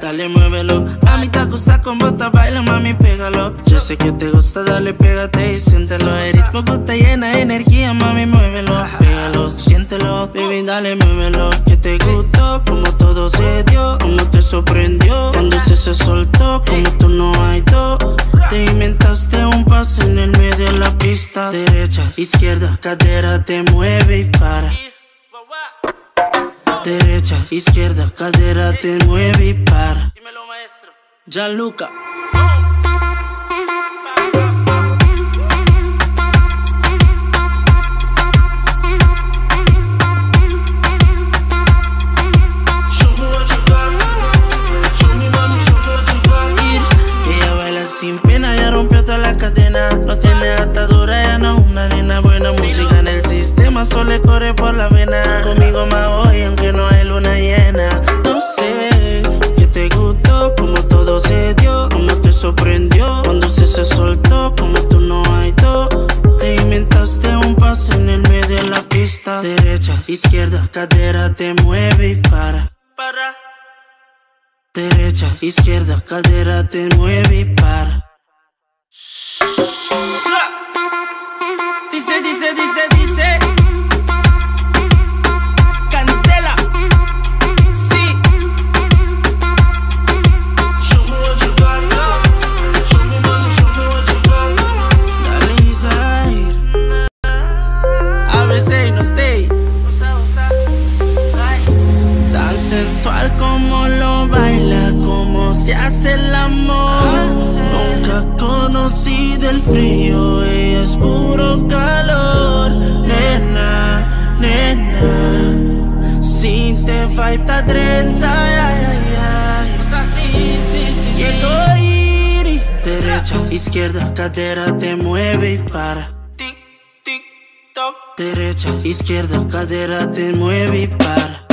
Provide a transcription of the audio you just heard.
Dale, muévelo. A mí te gusta con bota, baila, mami, pégalo. Yo sé que te gusta, dale, pégate y siéntelo. El ritmo que te llena de energía, mami, muévelo. Pégalo, siéntelo, baby, dale, muévelo. Que te gustó, como todo se dio, como te sorprendió. Cuando se se soltó, como tú no hay dos. Te inventaste un paso en el medio de la pista. Derecha, izquierda, cadera, te mueve y para. Derecha, izquierda, cadera, te mueve y para. Dímelo, maestro. Gianluca. Ella baila sin pena, ya rompió toda la cadena. No tiene atadura, sistema, solo le corre por la vena. Conmigo más hoy, aunque no hay luna llena. No sé que te gustó, como todo se dio, como te sorprendió. Cuando se se soltó, como tú no hay dos. Te inventaste un paso en el medio de la pista. Derecha, izquierda, cadera, te mueve y para. Para. Derecha, izquierda, cadera, te mueve y para. Stay. Tan sensual como lo baila, como se hace el amor. Nunca conocí del frío, ella es puro calor. Nena, nena, sin te falta 30. Ay, ay, ay. Sí, sí, sí, Quiero ir. Derecha, izquierda, cadera, te mueve y para. Derecha, izquierda, cadera, te mueve y para.